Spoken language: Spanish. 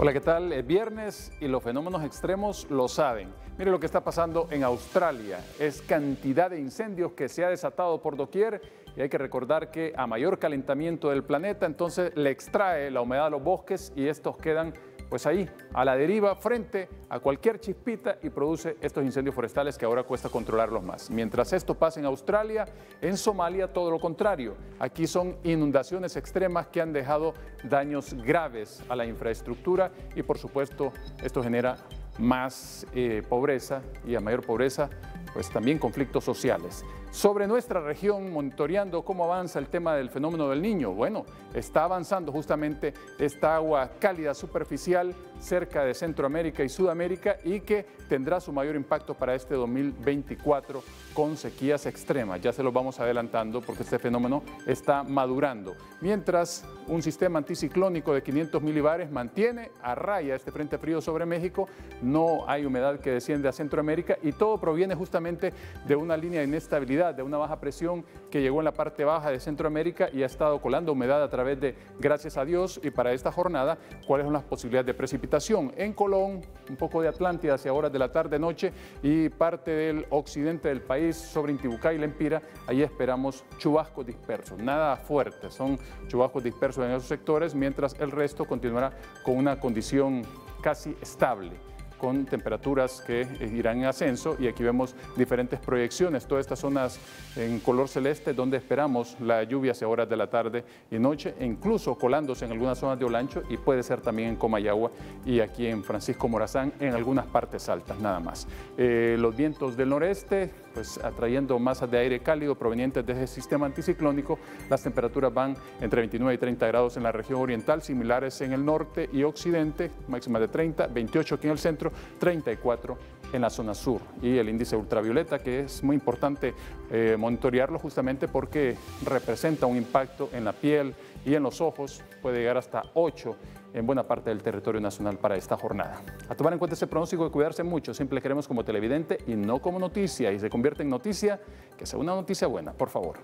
Hola, ¿qué tal? Es viernes y los fenómenos extremos lo saben. Mire lo que está pasando en Australia. Es cantidad de incendios que se ha desatado por doquier y hay que recordar que a mayor calentamiento del planeta, entonces le extrae la humedad a los bosques y estos quedan pues ahí, a la deriva, frente a cualquier chispita y produce estos incendios forestales que ahora cuesta controlarlos más. Mientras esto pasa en Australia, en Somalia todo lo contrario. Aquí son inundaciones extremas que han dejado daños graves a la infraestructura y por supuesto esto genera más eh, pobreza y a mayor pobreza pues también conflictos sociales. Sobre nuestra región, monitoreando cómo avanza el tema del fenómeno del niño. Bueno, está avanzando justamente esta agua cálida superficial cerca de Centroamérica y Sudamérica y que tendrá su mayor impacto para este 2024 con sequías extremas. Ya se lo vamos adelantando porque este fenómeno está madurando. Mientras un sistema anticiclónico de 500 milibares mantiene a raya este frente frío sobre México, no hay humedad que desciende a Centroamérica y todo proviene justamente de una línea de inestabilidad, de una baja presión que llegó en la parte baja de Centroamérica y ha estado colando humedad a través de, gracias a Dios, y para esta jornada, cuáles son las posibilidades de precipitación. En Colón, un poco de Atlántida hacia horas de la tarde-noche y parte del occidente del país sobre Intibucá y Lempira, ahí esperamos chubascos dispersos, nada fuerte, son chubascos dispersos en esos sectores, mientras el resto continuará con una condición casi estable con temperaturas que eh, irán en ascenso y aquí vemos diferentes proyecciones, todas estas zonas en color celeste donde esperamos la lluvia hacia horas de la tarde y noche, e incluso colándose en algunas zonas de Olancho y puede ser también en Comayagua y aquí en Francisco Morazán en algunas partes altas nada más. Eh, los vientos del noreste, pues atrayendo masas de aire cálido provenientes de ese sistema anticiclónico, las temperaturas van entre 29 y 30 grados en la región oriental, similares en el norte y occidente, máximas de 30, 28 aquí en el centro, 34 en la zona sur. Y el índice ultravioleta, que es muy importante eh, monitorearlo justamente porque representa un impacto en la piel y en los ojos, puede llegar hasta 8 en buena parte del territorio nacional para esta jornada. A tomar en cuenta ese pronóstico de cuidarse mucho, siempre queremos como televidente y no como noticia, y se convierte en noticia, que sea una noticia buena, por favor.